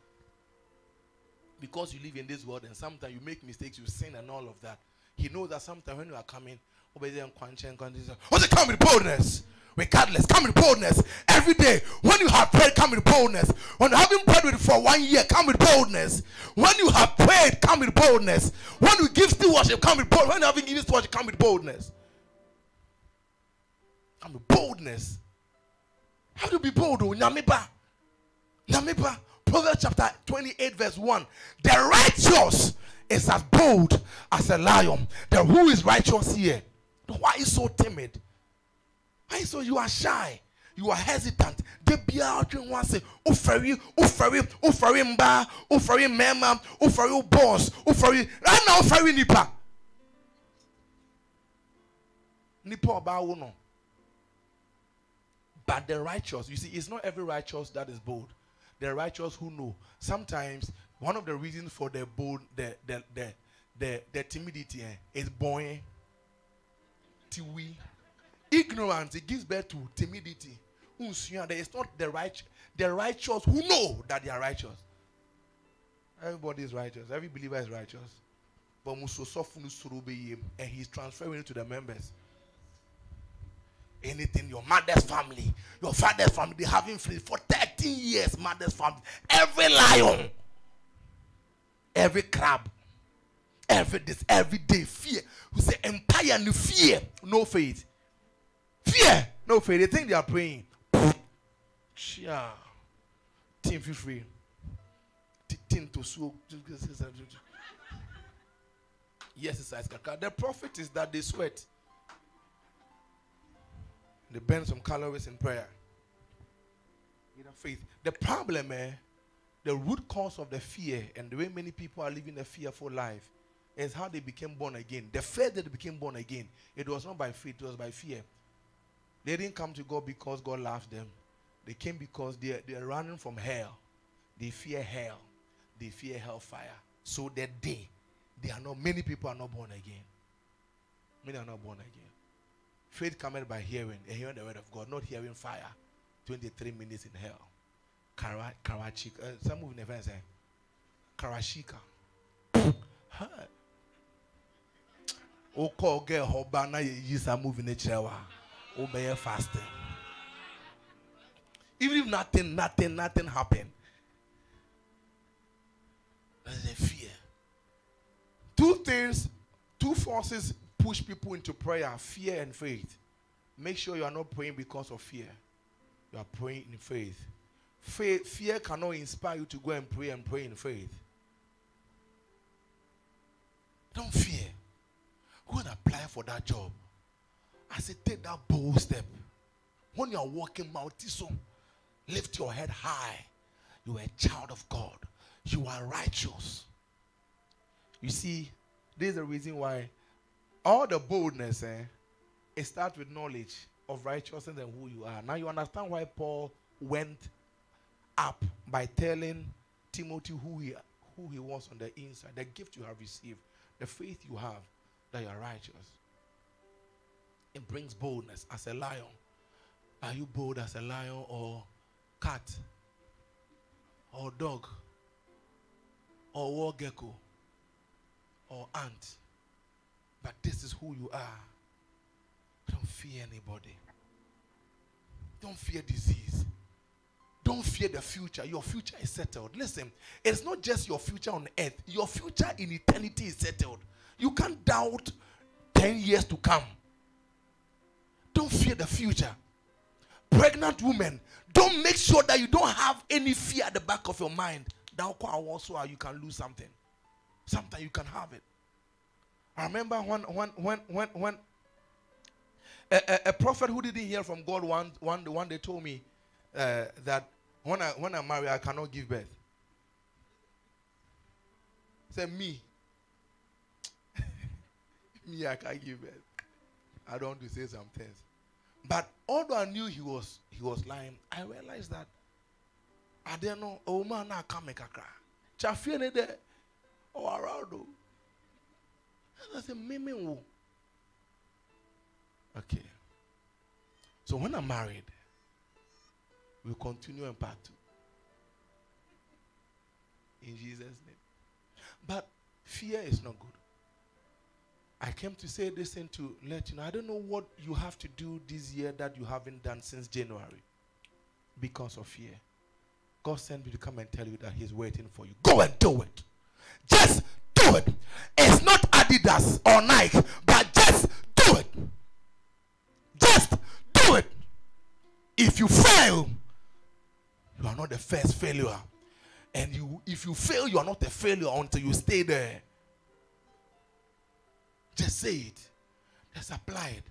Because you live in this world and sometimes you make mistakes, you sin and all of that. He knows that sometimes when you are coming, what's it come with boldness? Regardless, come with boldness every day. When you have prayed, come with boldness. When you haven't prayed with for one year, come with boldness. When you have prayed, come with boldness. When you give still worship, come with boldness. When you haven't given still worship, come with boldness. Come with boldness. How do you be bold? Oh, Nyamiba. Nyamiba. Proverbs chapter 28, verse 1. The righteous is as bold as a lion. Then who is righteous here? Why is so timid? Why so you are shy? You are hesitant. Get be out mba, oh ferry mema, oh ferry boss, oh ferry. Right now, ferry nipa. Nipa oba no. But the righteous, you see, it's not every righteous that is bold. The righteous who know. Sometimes one of the reasons for the bold, the the the the, the timidity eh, is boy. Tiwi. Ignorance it gives birth to timidity. There is not the right, the righteous who know that they are righteous. Everybody is righteous. Every believer is righteous. But and he's transferring it to the members. Anything, your mother's family, your father's family, they haven't free for 13 years, mother's family. Every lion every crab, every this, every day, fear. Who say empire no fear, no faith. Fear, no fear. They think they are praying. Yeah. Team feel free. Team to. Yes, it's ice. The profit is that they sweat. They burn some calories in prayer. faith. The problem, eh, the root cause of the fear and the way many people are living a fearful life is how they became born again. The faith that they became born again, it was not by faith, it was by fear. They didn't come to God because God loved them. They came because they, they are running from hell. They fear hell. They fear hellfire. So that day, they are not, many people are not born again. Many are not born again. Faith cometh by hearing, and hearing the word of God, not hearing fire. 23 minutes in hell. Kara, Karachika. Uh, some move never say Karashika. O call girl hobana you in the chair. Obey fasting. Even if nothing, nothing, nothing happened. There's a fear. Two things, two forces push people into prayer fear and faith. Make sure you are not praying because of fear. You are praying in faith. Faith, fear cannot inspire you to go and pray and pray in faith. Don't fear. Go and apply for that job. I said, take that bold step. When you are walking Mount Tiso, lift your head high. You are a child of God. You are righteous. You see, this is the reason why all the boldness, eh, it starts with knowledge of righteousness and who you are. Now you understand why Paul went up by telling Timothy who he who he was on the inside, the gift you have received, the faith you have, that you are righteous. It brings boldness as a lion. Are you bold as a lion or cat? Or dog? Or war gecko? Or ant? But this is who you are. Don't fear anybody. Don't fear disease. Don't fear the future. Your future is settled. Listen, it's not just your future on earth, your future in eternity is settled. You can't doubt 10 years to come. Don't fear the future. Pregnant women, don't make sure that you don't have any fear at the back of your mind. That also you can lose something. Sometimes you can have it. I remember when when when when when a, a, a prophet who didn't hear from God one one one day told me uh, that when I when I marry I cannot give birth. Say me. me I can't give birth. I don't to say some things. But although I knew he was he was lying, I realized that I didn't know oh man I can't make a cry. Chafie there or oh, around. And I said, Mimi wo. Okay. So when I'm married, we'll continue in part two. In Jesus' name. But fear is not good. I came to say this thing to let you know. I don't know what you have to do this year that you haven't done since January because of fear. God sent me to come and tell you that He's waiting for you. Go and do it. Just do it. It's not Adidas or Nike, but just do it. Just do it. If you fail, you are not the first failure. And you if you fail, you are not a failure until you stay there. Just say it. Just apply it.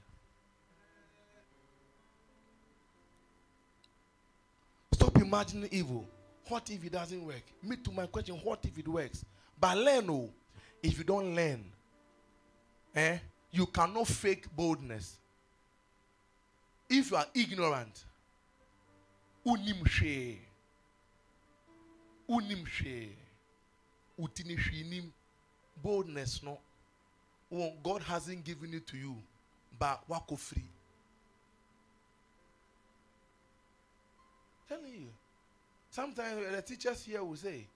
Stop imagining evil. What if it doesn't work? Me to my question, what if it works? But learn, oh, if you don't learn, eh, you cannot fake boldness. If you are ignorant, unim she, unim she, utini boldness no. Well, God hasn't given it to you, but wako free. Telling you. Sometimes the teachers here will say,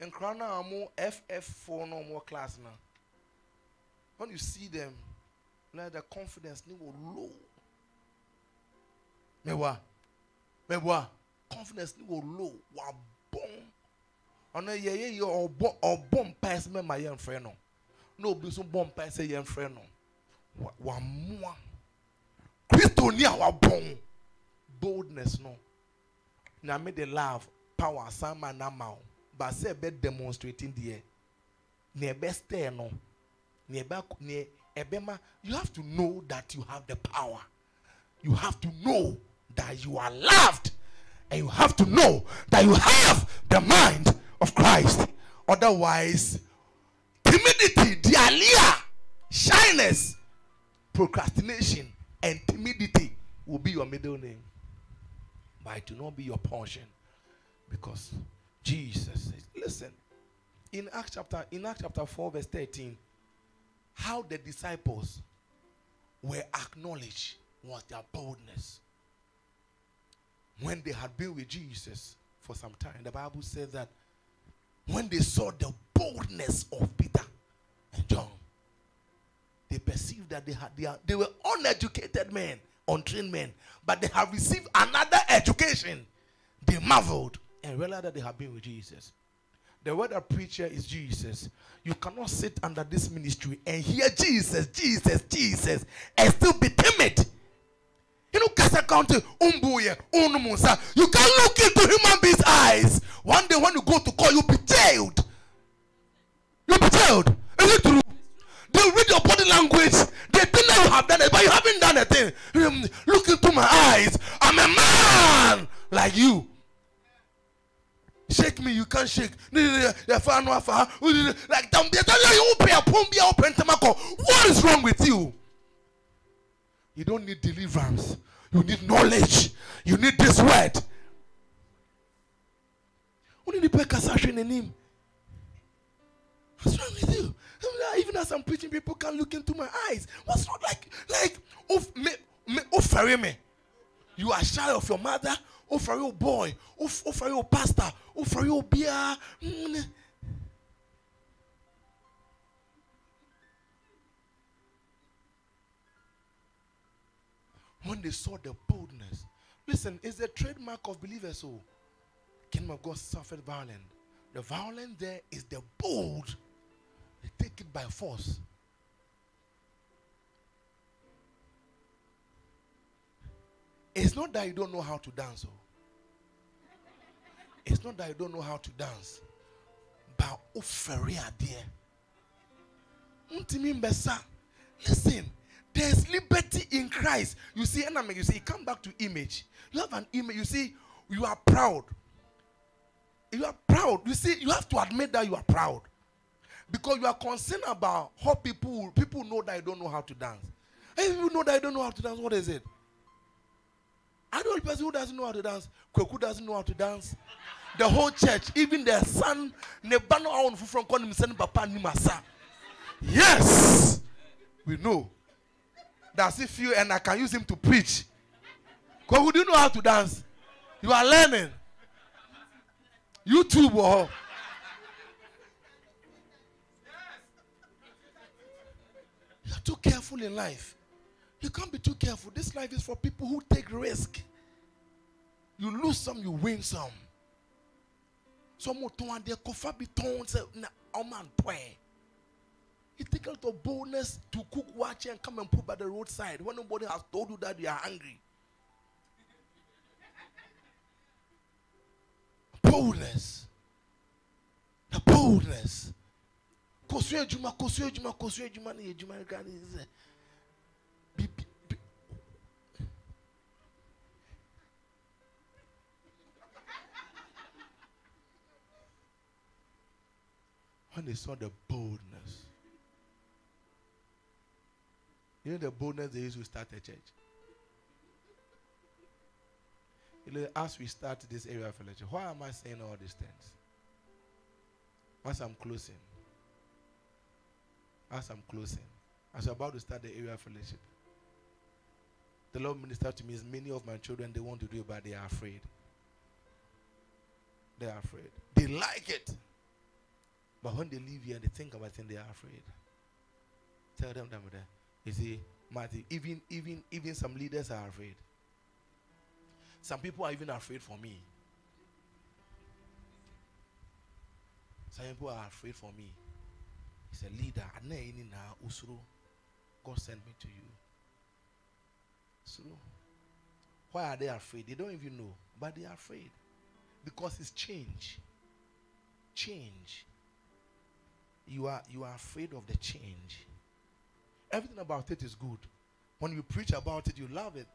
and Krana more FF4 no more class now. When you see them, the confidence level low. Mewa. Mewa. Confidence level low. Wa bon. Ono ye ye obo mpa se me ma ye mfre no. Na obi so bom mpa se ye mfre no. Wa moa. Kristo ni a wa bon. Boldness no. Na me the love, power, sama na ma. But say be demonstrating there. Ne be stay no. Ne be ne ebema you have to know that you have the power. You have to know that you are loved. And you have to know that you have the mind of Christ. Otherwise, timidity, diarrhea, shyness, procrastination, and timidity will be your middle name. But it will not be your portion. Because Jesus says, listen, in Acts chapter, in Acts chapter 4, verse 13, how the disciples were acknowledged was their boldness. When they had been with Jesus for some time, the Bible says that when they saw the boldness of Peter and John, they perceived that they had they, are, they were uneducated men, untrained men, but they have received another education. They marveled and realized that they have been with Jesus. The word of preacher is Jesus. You cannot sit under this ministry and hear Jesus, Jesus, Jesus, and still be timid. You know, Kasa County, Umbuye, Unumusa. You can look into human beings' eyes. One day when you go to call, you'll be jailed. You'll be jailed. Is it true? They'll read your body language. They They think that you have done it, but you haven't done a thing. Um, Look into my eyes. I'm a man like you. Shake me, you can't shake. Like, What is wrong with you? You don't need deliverance. You need knowledge. You need this word. Only the. What's wrong with you? Even as I'm preaching, people can't look into my eyes. What's wrong? Like, like, oh, me, oh, me. You are shy of your mother. Oh, for your boy. Oh, for your pastor. Oh, for your beer. Mm. When they saw the boldness, listen, it's the trademark of believers. So, oh. kingdom of God suffered violence. The violence there is the bold. They take it by force. It's not that you don't know how to dance. Oh. It's not that you don't know how to dance. But offered there. Listen, there's liberty in Christ. You see, enemy, you see, come back to image. You have an image. You see, you are proud. You are proud. You see, you have to admit that you are proud. Because you are concerned about how people people know that you don't know how to dance. If you know that you don't know how to dance, what is it? I know a person who doesn't know how to dance. Kweku doesn't know how to dance. The whole church, even their son, Nebano Awon from Konim Sen Papa Nimasa. Yes, we know. That's if you and I can use him to preach. Kweku, do you know how to dance? You are learning. YouTube oh. or You're too careful in life. You can't be too careful. This life is for people who take risk. You lose some, you win some. Some will turn their kofa be torn na man pray. It takes a lot of boldness to cook, watch, and come and put by the roadside when nobody has told you that you are hungry. boldness. The boldness. Kosu ejuma, kosu ejuma, kosu ejuma ni ejuma ni is. When they saw the boldness, you know the boldness they used to start a church. You know, as we start this area of fellowship, why am I saying all these things? As I'm closing, as I'm closing, as I'm about to start the area of fellowship, the Lord ministered to me is many of my children they want to do it, but they are afraid. They are afraid. They like it. But when they leave here and they think about it, they are afraid. Tell them that. You see, Matthew, even even even some leaders are afraid. Some people are even afraid for me. Some people are afraid for me. He's a leader. God sent me to you. So, why are they afraid? They don't even know, but they are afraid because it's change. Change. You are you are afraid of the change. Everything about it is good. When you preach about it, you love it.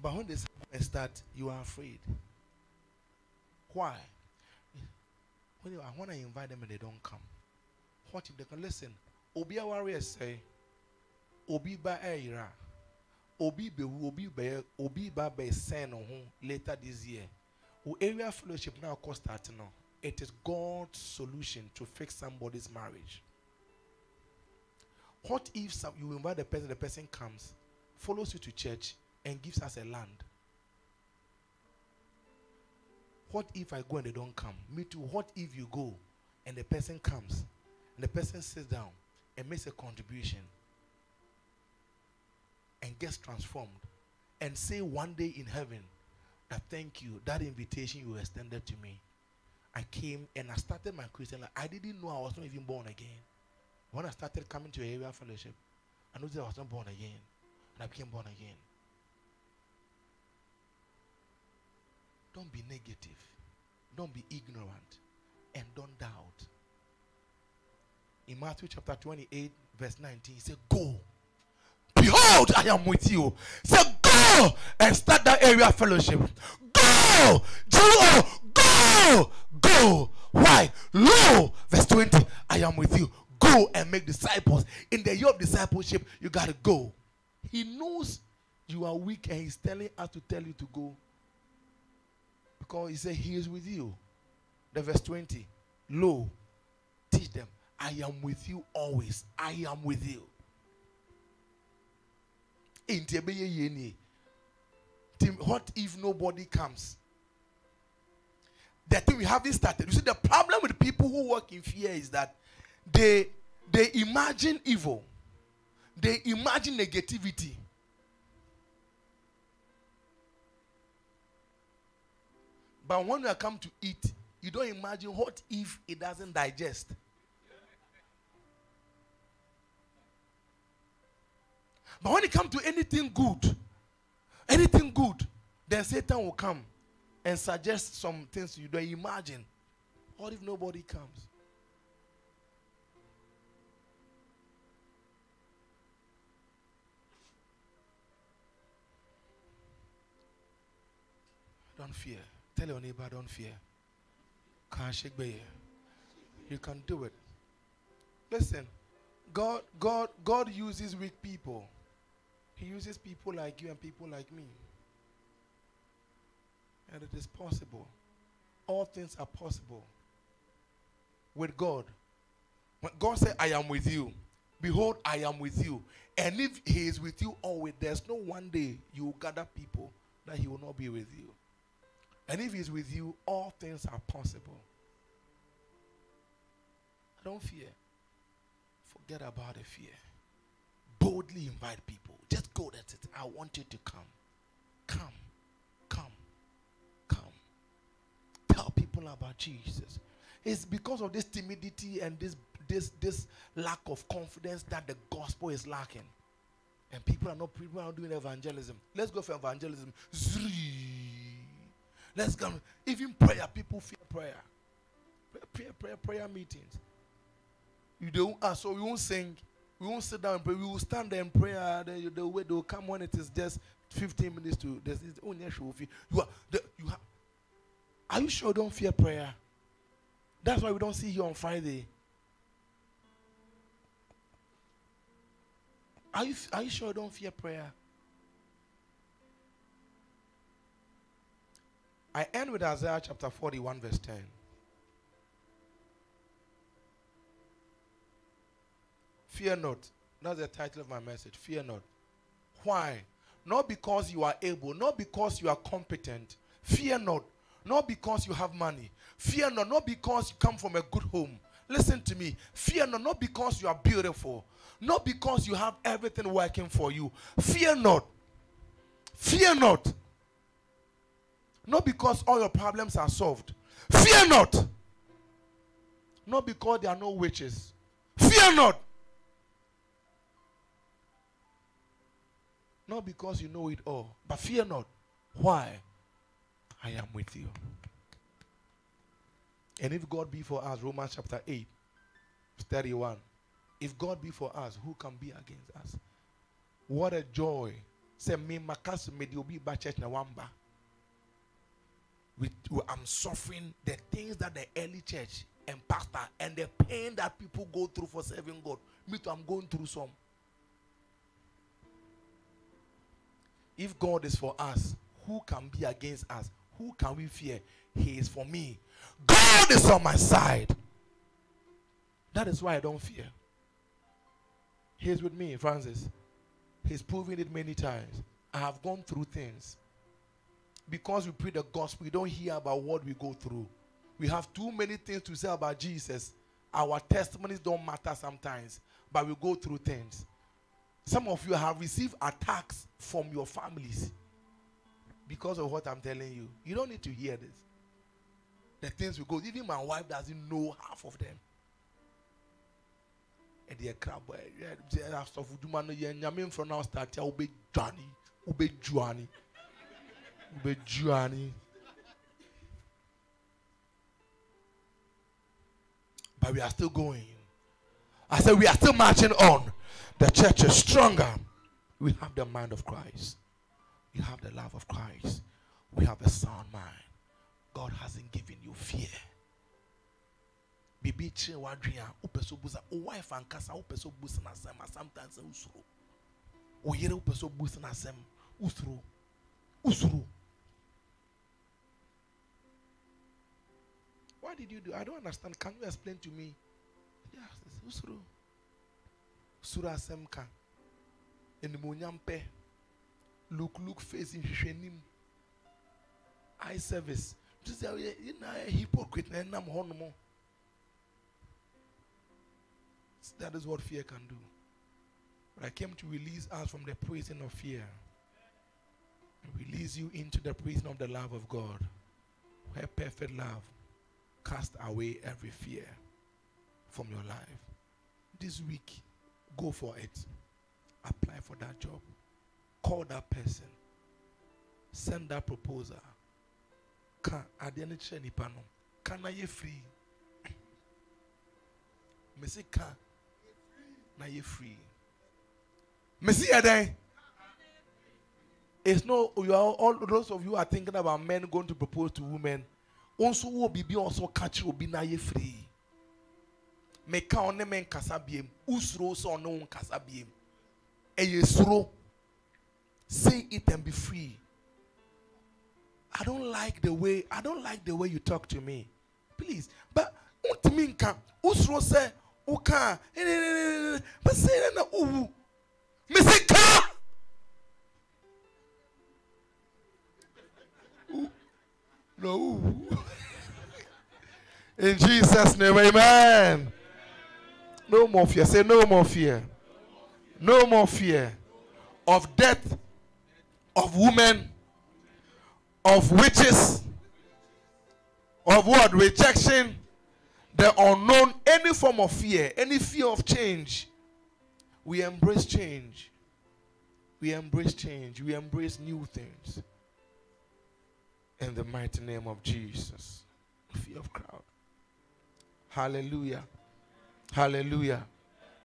But when they start, you are afraid. Why? When I want to invite them and they don't come. What if they can listen? Obi warrior say, Obi ba era. Obi be obi be obi ba be send later this year. O area fellowship now cost that now. It is God's solution to fix somebody's marriage. What if some, you invite the person, the person comes, follows you to church, and gives us a land. What if I go and they don't come? Me too. What if you go and the person comes and the person sits down and makes a contribution and gets transformed and say one day in heaven that thank you, that invitation you extended to me. I came and I started my Christian life. I didn't know I was not even born again. When I started coming to area fellowship, I knew that I was not born again. And I became born again. Don't be negative. Don't be ignorant. And don't doubt. In Matthew chapter 28, verse 19, he said, Go. Behold, I am with you. Say, Go and start that area fellowship. Go. G-O. Go. Go. Why? Lo, verse 20, I am with you. Go and make disciples. In the year of discipleship, you got to go. He knows you are weak and he's telling us to tell you to go. Because he said he is with you. The verse 20. Lo, teach them, I am with you always. I am with you. What if nobody comes? The thing we haven't started. You see, the problem with people who work in fear is that they they imagine evil, they imagine negativity. But when you come to eat, you don't imagine what if it doesn't digest. But when it comes to anything good, anything good, then Satan will come and suggest some things you don't imagine. What if nobody comes? Don't fear. Tell your neighbor, don't fear. Can't shake You can do it. Listen, God, God, God uses weak people. He uses people like you and people like me. And it is possible. All things are possible with God. When God said, I am with you, behold, I am with you. And if He is with you always, there's no one day you will gather people that He will not be with you. And if He's with you, all things are possible. Don't fear. Forget about the fear. Boldly invite people. Just go. That's it. I want you to come. Come. Come. Come. Tell people about Jesus. It's because of this timidity and this this this lack of confidence that the gospel is lacking. And people are not people are not doing evangelism. Let's go for evangelism. Let's go. Even prayer, people fear prayer. Prayer, prayer, prayer, prayer meetings. You don't ah, so we won't sing, we won't sit down and pray, we will stand there and pray. Uh, the, way they will come when it is just 15 minutes to this is only show you. Are the, you have are you sure don't fear prayer? That's why we don't see you on Friday. Are you, are you sure don't fear prayer? I end with Isaiah chapter 41, verse 10. Fear not. That's the title of my message. Fear not. Why? Not because you are able, not because you are competent. Fear not. Not because you have money. Fear not. Not because you come from a good home. Listen to me. Fear not. Not because you are beautiful. Not because you have everything working for you. Fear not. Fear not. Not because all your problems are solved. Fear not. Not because there are no witches. Fear not. Not because you know it all, but fear not. Why? I am with you. And if God be for us, Romans chapter 8, 31. If God be for us, who can be against us? What a joy. Say me makas me church na wamba. I'm suffering the things that the early church and pastor and the pain that people go through for serving God. Me too, I'm going through some. If God is for us, who can be against us? Who can we fear? He is for me. God is on my side. That is why I don't fear. He's with me, Francis. He's proven it many times. I have gone through things. Because we preach the gospel, we don't hear about what we go through. We have too many things to say about Jesus. Our testimonies don't matter sometimes, but we go through things. Some of you have received attacks from your families because of what I'm telling you. You don't need to hear this. The things we go, even my wife doesn't know half of them. And the crab, yeah, stuff eh, we do man, yeah, nyamin from now start, yeah, ube Johnny, ube Johnny, Johnny. But we are still going. I said, we are still marching on. The church is stronger. We have the mind of Christ. We have the love of Christ. We have a sound mind. God hasn't given you fear. Bibi kyerɛ w'adwene a wopɛ sɛ obusa wo wife ankasa wopɛ sɛ obusa n'asɛm a sometimes sɛ wosuro wo yere wopɛ sɛ obusa n'asɛm what did you do? I don't understand. Can you explain to me? Yes wosuro soro asɛm ka animonyam pɛ look look face nhwehwɛ anim eye service. Yɛ yɛna yɛ hypocrite. That is what fear can do. But i came to release us from the prison of fear. Release you into the prison of the love of god. Where perfect love cast away every fear from your life. This week go for it. Apply for that job. Call that person. Send that proposal. Adeɛ no kyerɛ nipa no. Na yɛ free? Mesi ka na yɛ free? Mesi yɛ dɛn it's no you are all those of you are thinking about men going to propose to women wo obi na biem usuro biem say it and be free I don't like the way I don't like the way you talk to me. Please. But untimi nka usro say uka but say na uwu. Missy No. In Jesus' name, amen. No more fear. Say no more fear. No more fear of death, of women, of witches, of what? Rejection, the unknown, any form of fear, any fear of change. We embrace change. We embrace change. We embrace new things. In the mighty name of Jesus. Fear of crowd. Hallelujah. Hallelujah.